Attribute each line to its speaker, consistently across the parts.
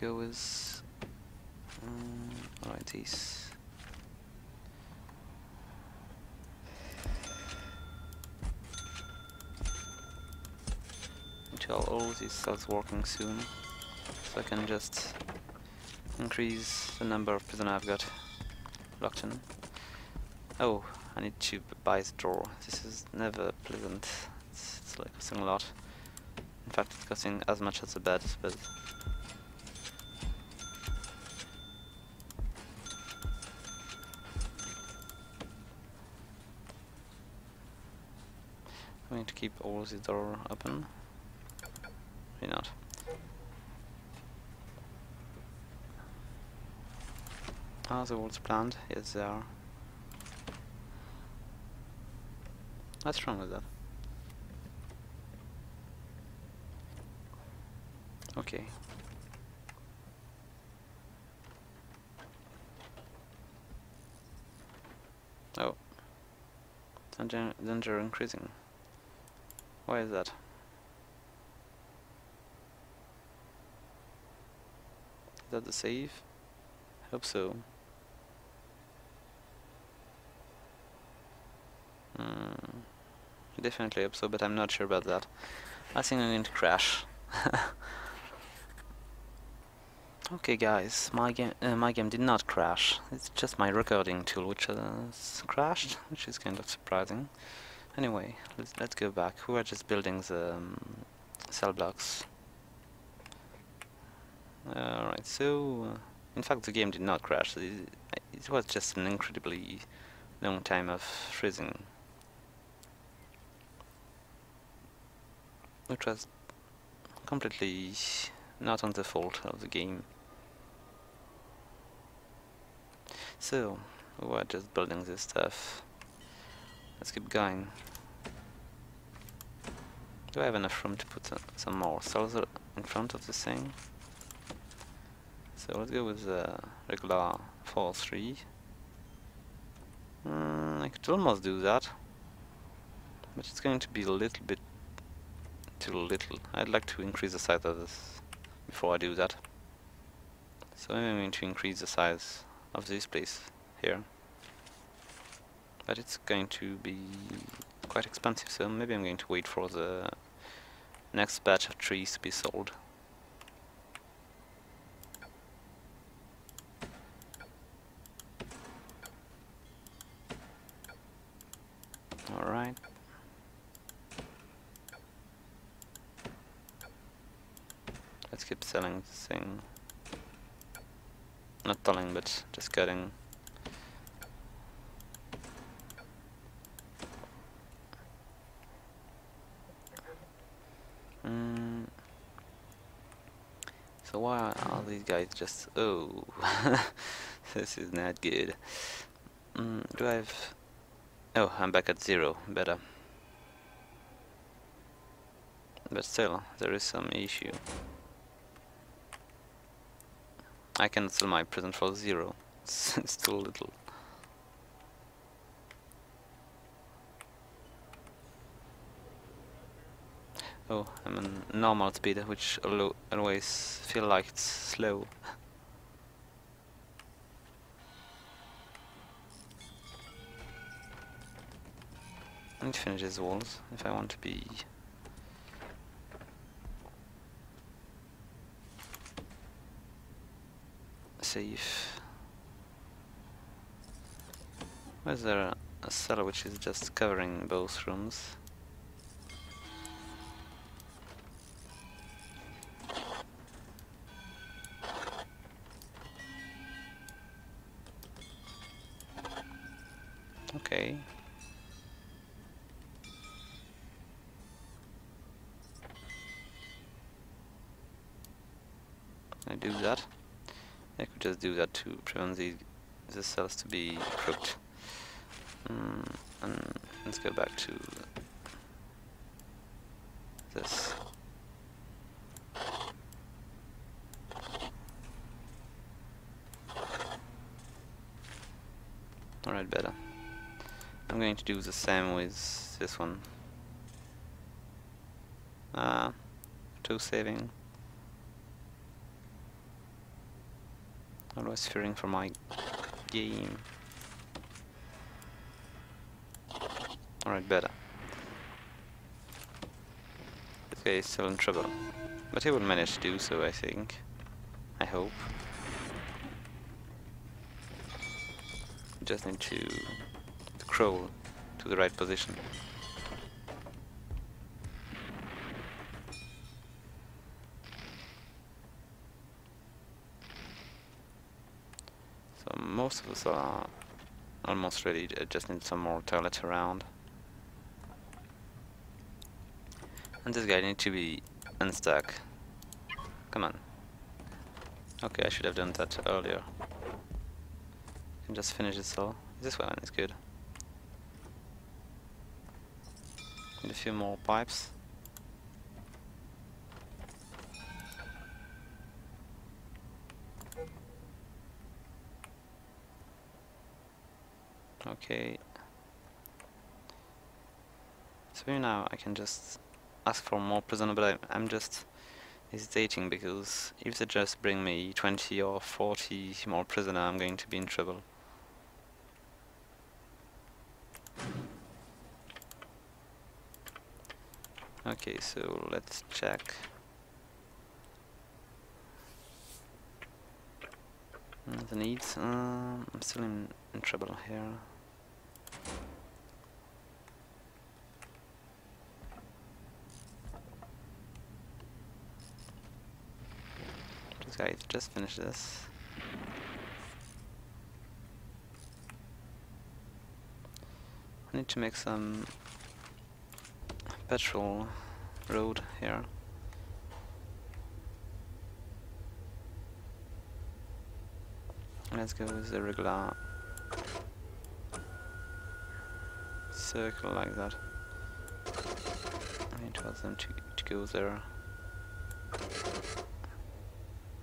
Speaker 1: go with um, alright these. Until all this starts working soon, so I can just increase the number of prisoners I've got locked in. Oh, I need to buy the door. This is never pleasant. It's, it's like costing a lot. In fact, it's costing as much as the bed, but I'm to keep all the door open. Maybe not. Are the walls planned? Yes, they are. What's wrong with that? Okay. Oh. Danger, danger increasing. Why is that? Is that the save? Hope so. Hmm. Definitely hope so, but I'm not sure about that. I think I'm going to crash. okay guys, my game uh, my game did not crash. It's just my recording tool which has crashed, which is kind of surprising. Anyway, let's, let's go back. We were just building the um, cell blocks. Alright, so... Uh, in fact, the game did not crash. It, it was just an incredibly long time of freezing. Which was completely not on the fault of the game. So, we were just building this stuff. Let's keep going. Do I have enough room to put uh, some more cells in front of this thing? So let's go with the regular 4-3. Mm, I could almost do that. But it's going to be a little bit too little. I'd like to increase the size of this before I do that. So I'm going to increase the size of this place here but it's going to be quite expensive so maybe I'm going to wait for the next batch of trees to be sold. Alright. Let's keep selling this thing. Not selling, but just cutting. why are these guys just... Oh, this is not good. Mm, do I have... Oh, I'm back at zero, better. But still, there is some issue. I can sell my present for zero. it's too little. Oh, I'm in normal speed, which always feel like it's slow. I need to finish these walls if I want to be safe. Why is there a cell which is just covering both rooms? To prevent the, the cells to be crooked. Mm, and let's go back to this. Alright, better. I'm going to do the same with this one. Ah, two saving. Always fearing for my game. Alright, better. This guy is still in trouble. But he will manage to do so, I think. I hope. Just need to, to crawl to the right position. So most of us are almost ready, I just need some more toilets around. And this guy needs to be unstuck. Come on. Okay, I should have done that earlier. Can just finish this all. This one is good. Need a few more pipes. Okay. So now I can just ask for more prisoner, but I, I'm just hesitating because if they just bring me 20 or 40 more prisoner, I'm going to be in trouble. Okay, so let's check. Mm, the needs. Um, I'm still in, in trouble here. Just guys, just finish this. I need to make some petrol road here. Let's go with the regular circle like that. To ask them to, to go there.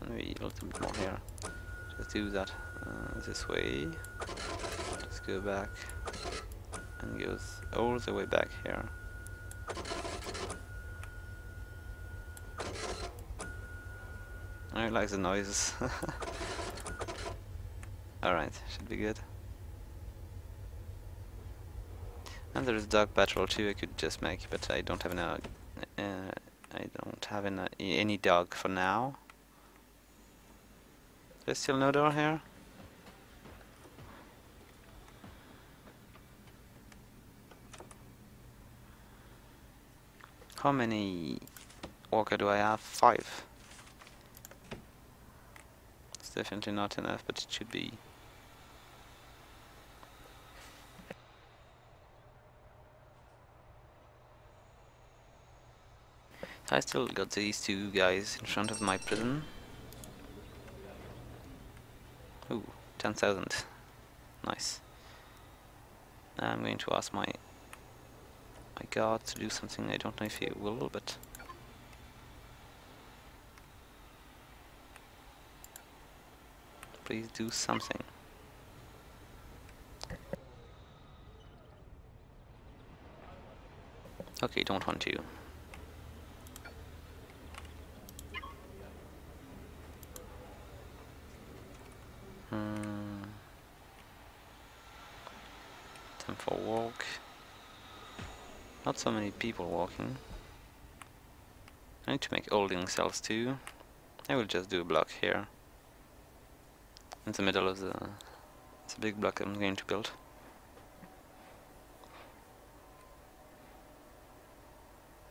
Speaker 1: Maybe a little bit more here. Just do that uh, this way. Just go back and goes all the way back here. I like the noises. Alright, should be good. And there is a dog patrol too. I could just make, but I don't have any. Uh, I don't have any, any dog for now. There's still no door here. How many walker do I have? Five. It's definitely not enough, but it should be. I still got these two guys in front of my prison. Ooh, 10,000. Nice. I'm going to ask my my god to do something. I don't know if he will, but... Please do something. Okay, don't want to. For a walk. Not so many people walking. I need to make holding cells too. I will just do a block here. In the middle of the... It's a big block I'm going to build.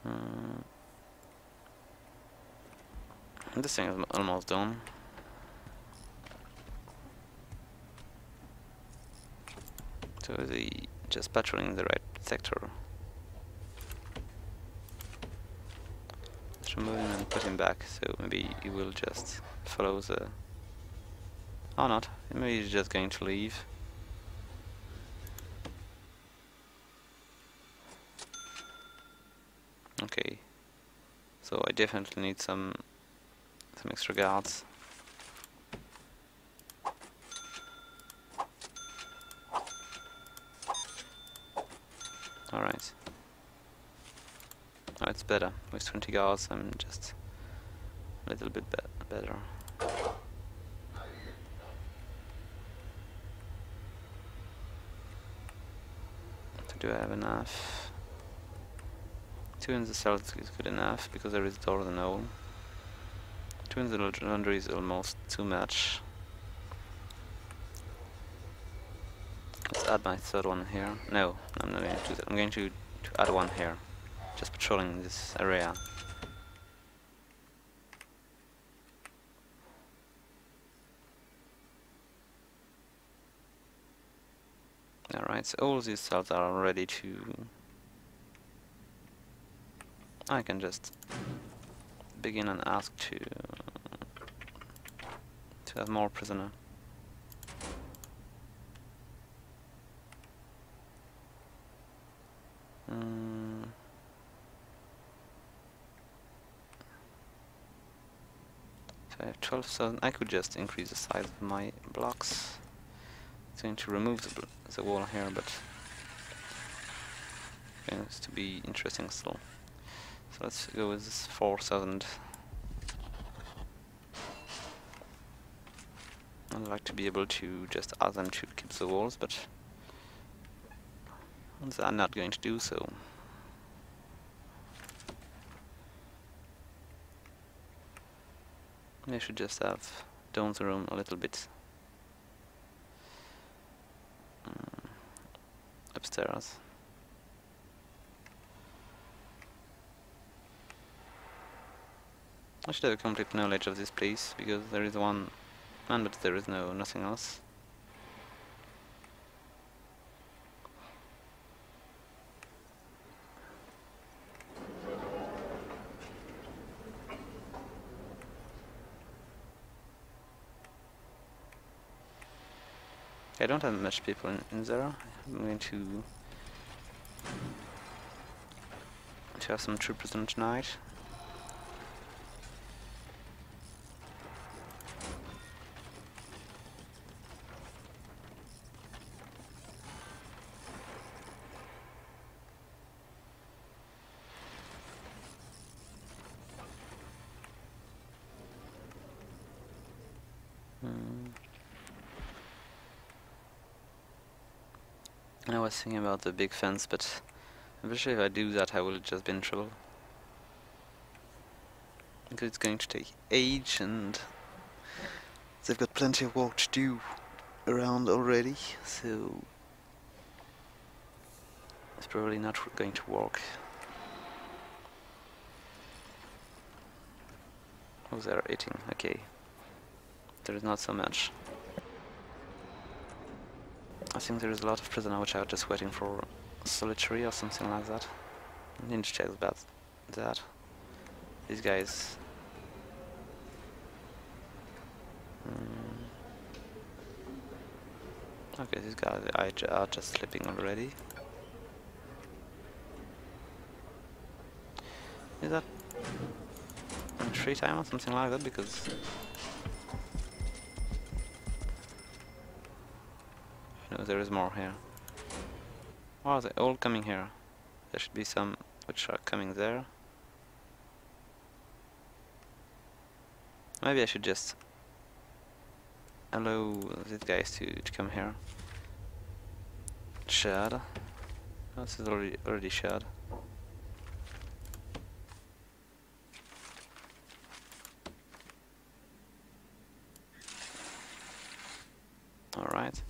Speaker 1: Hmm. This thing is almost done. So the just patrolling the right sector. Let's remove him and put him back, so maybe he will just follow the... Or not, maybe he's just going to leave. Okay, so I definitely need some some extra guards. it's better. With 20 guards I'm just a little bit be better. Do I have enough? Two in the cells is good enough because there is door than all. Two in the laundry is almost too much. Let's add my third one here. No I'm not going to do that. I'm going to, to add one here. Just patrolling this area. Alright, so all these cells are ready to... I can just begin and ask to to have more prisoner. Mm. So I have 12,000. I could just increase the size of my blocks. It's going to remove the, the wall here, but it's to be interesting still. So let's go with 4,000. I'd like to be able to just ask them to keep the walls, but I'm not going to do so. They should just have done the room a little bit um, upstairs. I should have a complete knowledge of this place because there is one man but there is no nothing else. I don't have much people in, in there. I'm going to to have some troopers on tonight. Thinking about the big fence, but I'm pretty sure if I do that I will just be in trouble. Because it's going to take age and they've got plenty of work to do around already, so it's probably not going to work. Oh, they're eating, okay. There is not so much. I think there is a lot of prisoners which are just waiting for solitary or something like that. Need to check about that. These guys. Mm. Okay, these guys are just sleeping already. Is that free time or something like that? Because there is more here. Why are they all coming here? There should be some which are coming there. Maybe I should just allow these guys to, to come here. Shared. Oh, this is already already shared. Alright.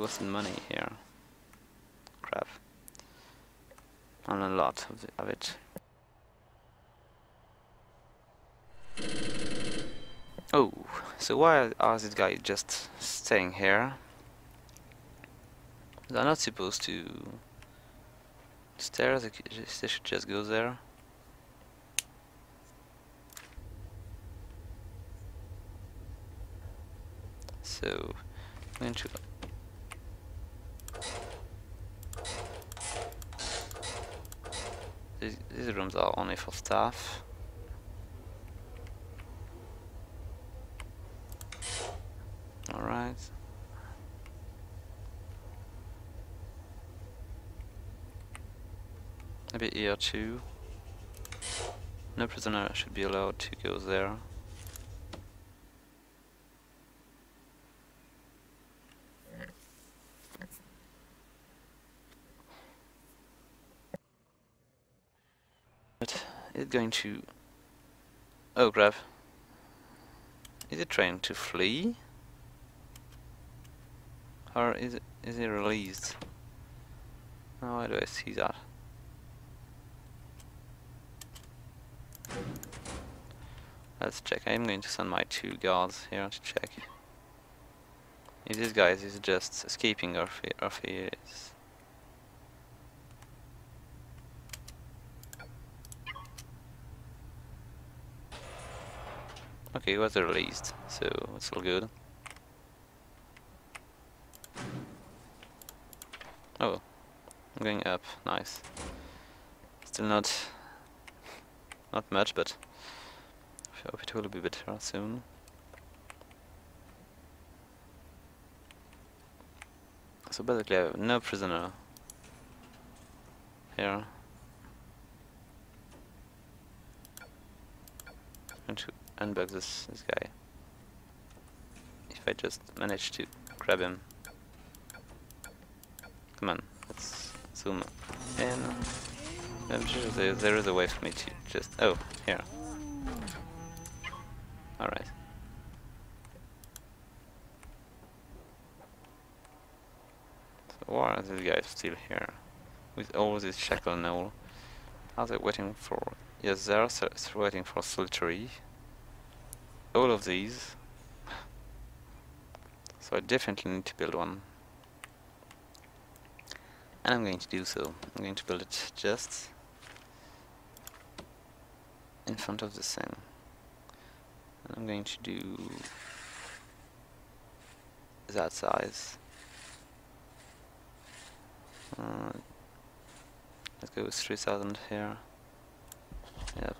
Speaker 1: There wasn't money here. Crap. And a lot of, the, of it. Oh, so why are these guys just staying here? They're not supposed to stairs, they should just go there. So, I'm going to These, these rooms are only for staff. Alright. Maybe here too. No prisoner should be allowed to go there. is it going to... Oh, crap. Is it trying to flee? Or is it, is it released? How do I see that? Let's check. I'm going to send my two guards here to check. If this guy is just escaping or if he, or if he is... Okay, he was released, so it's all good. Oh, I'm going up, nice. Still not, not much, but I hope it will be better soon. So basically I have no prisoner here. I'm going unbug this, this guy. If I just manage to grab him. Come on, let's zoom in. I'm sure there, there is a way for me to just... Oh, here. Alright. So why are these guys still here? With all this shackle and all? Are they waiting for... Yes, they're waiting for solitary. All of these. So I definitely need to build one. And I'm going to do so. I'm going to build it just in front of the thing. And I'm going to do that size. Uh, let's go with 3000 here. Yep.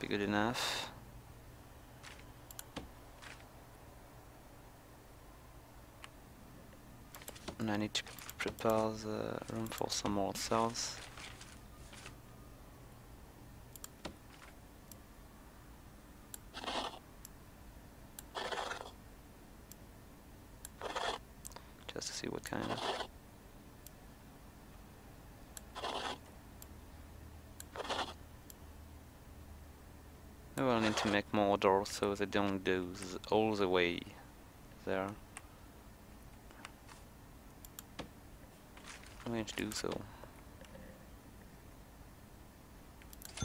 Speaker 1: Be good enough. And I need to prepare the room for some more cells. Just to see what kind of I will need to make more doors so they don't go all the way there. I'm going to do so.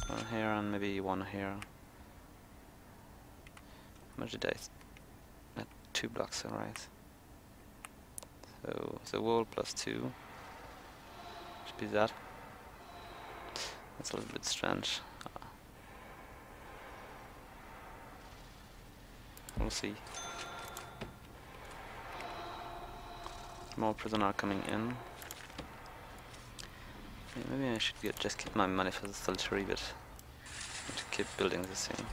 Speaker 1: One here and maybe one here. How much did I? Uh, two blocks, alright. So the wall plus two should be that. That's a little bit strange. We'll see. More prisoner coming in. Maybe I should get, just keep my money for the solitary bit. To keep building this thing.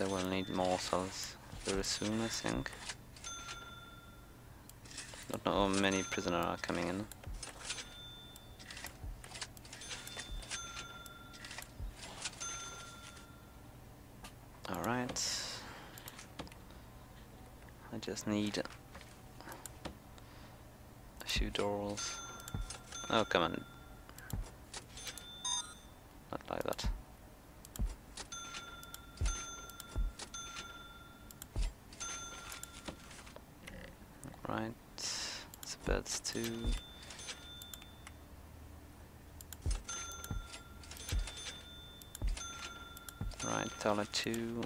Speaker 1: I will need more cells very soon, I think. Don't know how many prisoners are coming in. Alright. I just need a few doors. Oh, come on. Not like that. Right. It's beds too. Right, toilet 2.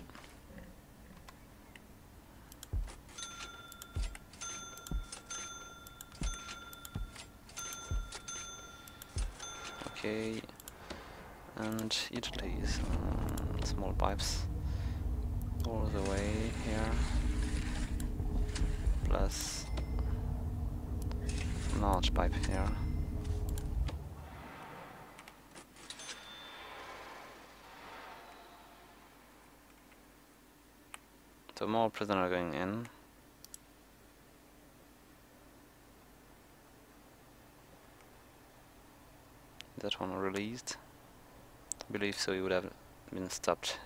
Speaker 1: Okay, and utilities, um, small pipes all the way here, plus large pipe here. So more prisoner going in. that one released. I believe so, he would have been stopped.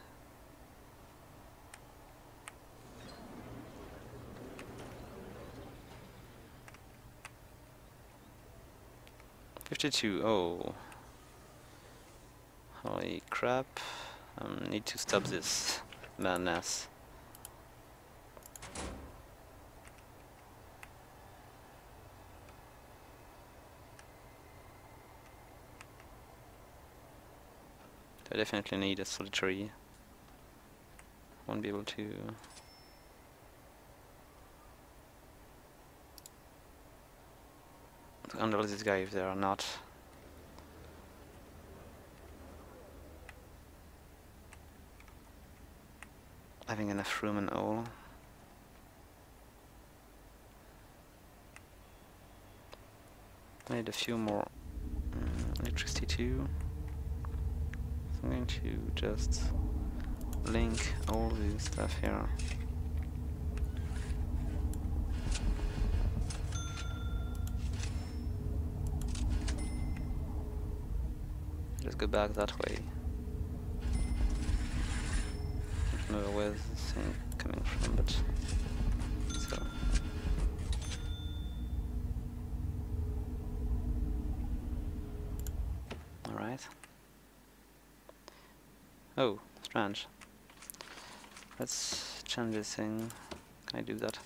Speaker 1: Fifty-two. Oh, holy crap! I need to stop this madness. I definitely need a solitary. Won't be able to to handle this guy if they are not. Having enough room and all. I need a few more um, electricity too. Going to just link all this stuff here. Just go back that way. I don't know where this thing coming from, but so. Alright. Oh, strange. Let's change this thing. Can I do that?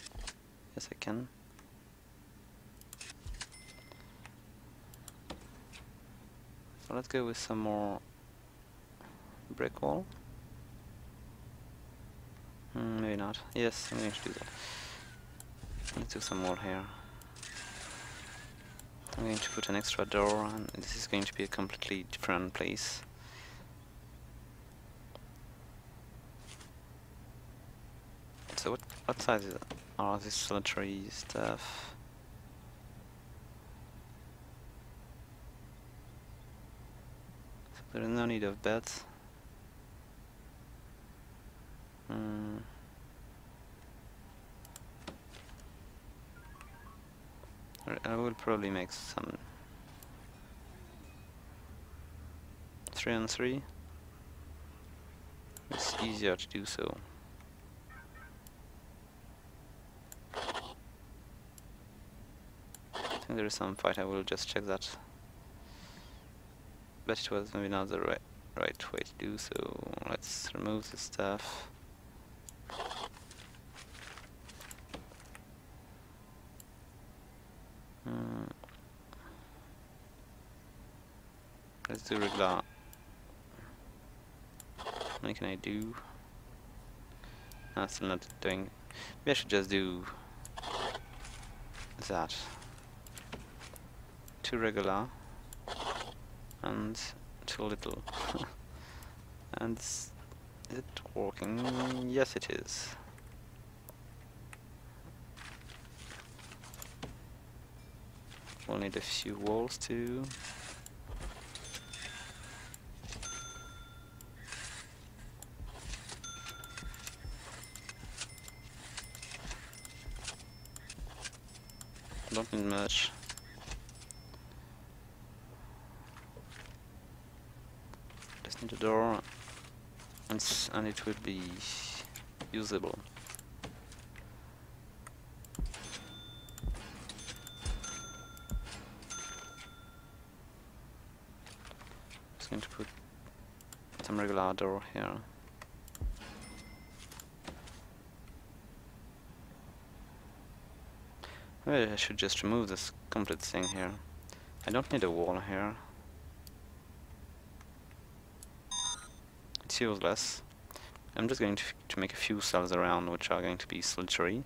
Speaker 1: Yes, I can. So let's go with some more brick wall. Mm, maybe not. Yes, I'm going to do that. Let's do some more here. I'm going to put an extra door and this is going to be a completely different place. So what, what size are these solitary stuff? So there is no need of beds. Hmm. I will probably make some three on three. It's easier to do so. Think there is some fight, I will just check that. But it was maybe not the right right way to do so. Let's remove the stuff. Hmm. Let's do regular. How many can I do? No, still not doing. Maybe I should just do that. Too regular and too little. and is it working? Yes, it is. We'll need a few walls too. Don't need much. Need door and, and it will be usable. Just going to put some regular door here. Maybe I should just remove this complete thing here. I don't need a wall here. It's useless. I'm just going to, to make a few cells around which are going to be solitary.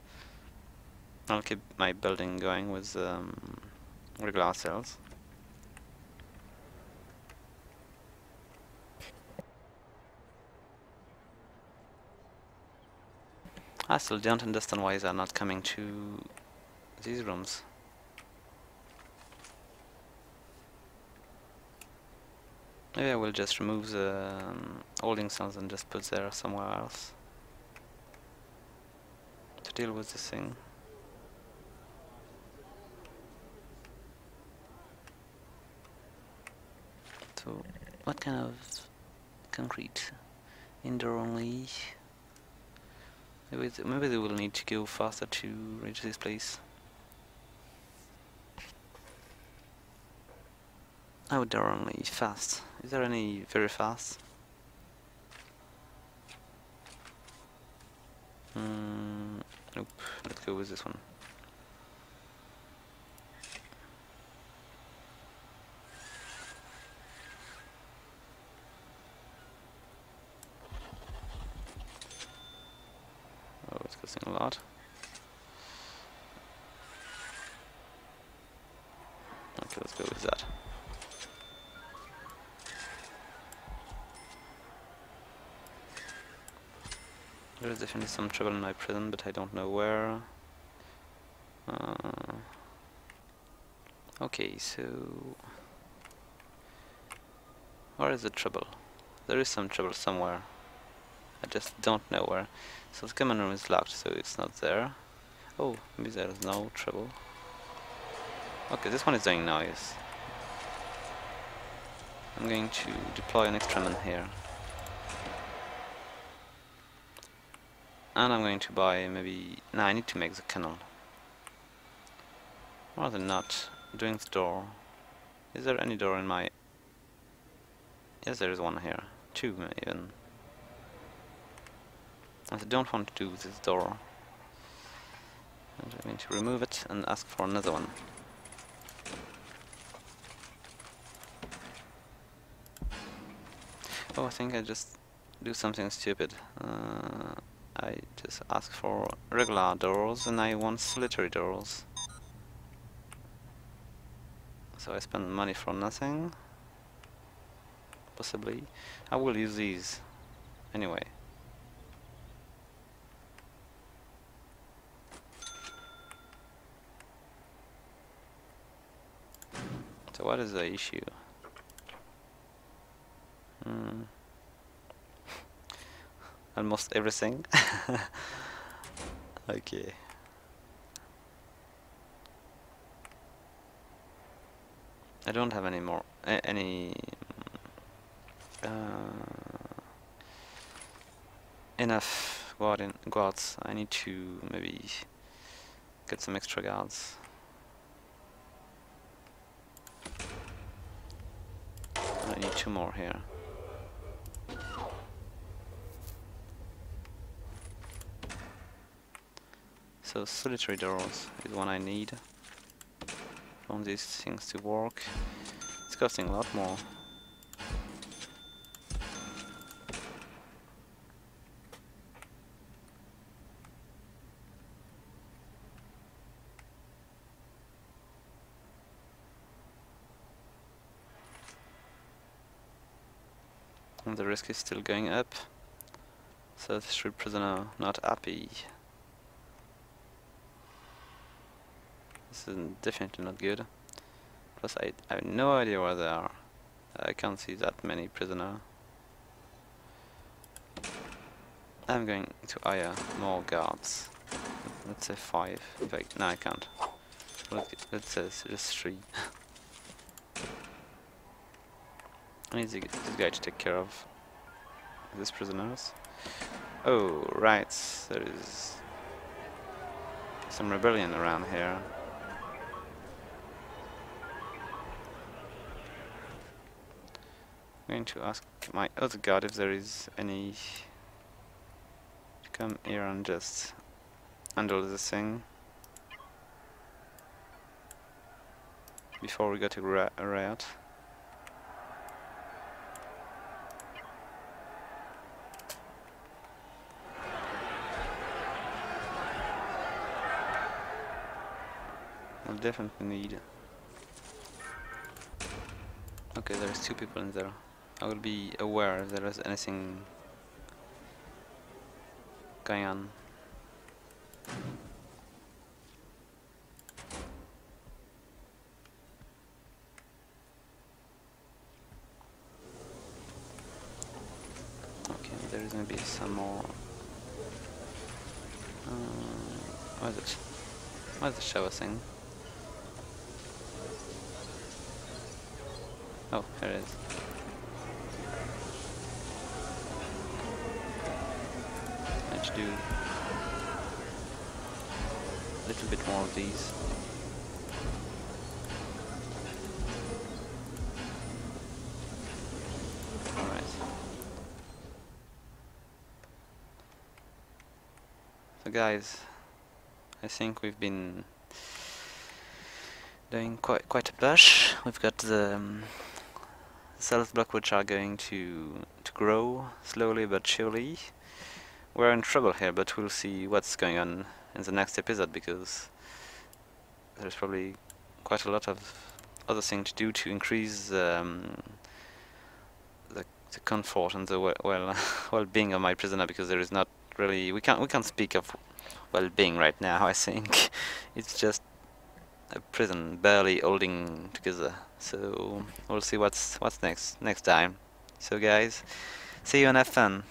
Speaker 1: I'll keep my building going with um, regular cells. I still don't understand why they're not coming to these rooms. Maybe I will just remove the um, holding cells and just put there somewhere else to deal with this thing. So, what kind of concrete? Indoor only? Maybe, th maybe they will need to go faster to reach this place. Oh, they're only fast. Is there any very fast? Mm, nope. Let's go with this one. Oh, it's costing a lot. Okay, let's go with that. There is definitely some trouble in my prison, but I don't know where. Uh, okay, so... Where is the trouble? There is some trouble somewhere. I just don't know where. So the common room is locked, so it's not there. Oh, maybe there's no trouble. Okay, this one is doing noise. I'm going to deploy an extra man here. And I'm going to buy maybe... No, I need to make the canal. Rather not doing the door. Is there any door in my... Yes, there is one here. Two, even. I don't want to do this door. I'm going to remove it and ask for another one. Oh, I think I just do something stupid. Uh, I just ask for regular doors and I want solitary doors. So I spend money for nothing. Possibly. I will use these anyway. So what is the issue? Hmm almost everything. okay. I don't have any more any uh, enough guardian guards. I need to maybe get some extra guards. I need two more here. So solitary doors is one I need. Want these things to work. It's costing a lot more. And the risk is still going up. So the street prisoner not happy. This is definitely not good. Plus I, I have no idea where they are. I can't see that many prisoners. I'm going to hire more guards. Let's say five. In fact, no, I can't. Let's say just three. I need this guy to take care of these prisoners. Oh, right. There is some rebellion around here. I'm going to ask my other god if there is any to come here and just handle this thing before we go to ra riot. I'll definitely need Okay, there's two people in there. I will be aware if there is anything going on. Okay, there is maybe some more. Uh, what is it? What is the shower thing? Oh, there it is. do a little bit more of these. Alright. So guys, I think we've been doing quite quite a bash. We've got the um, cells block which are going to to grow slowly but surely. We're in trouble here, but we'll see what's going on in the next episode because there's probably quite a lot of other things to do to increase um, the the comfort and the well well well-being of my prisoner because there is not really we can't we can't speak of well-being right now. I think it's just a prison barely holding together. So we'll see what's what's next next time. So guys, see you and have fun.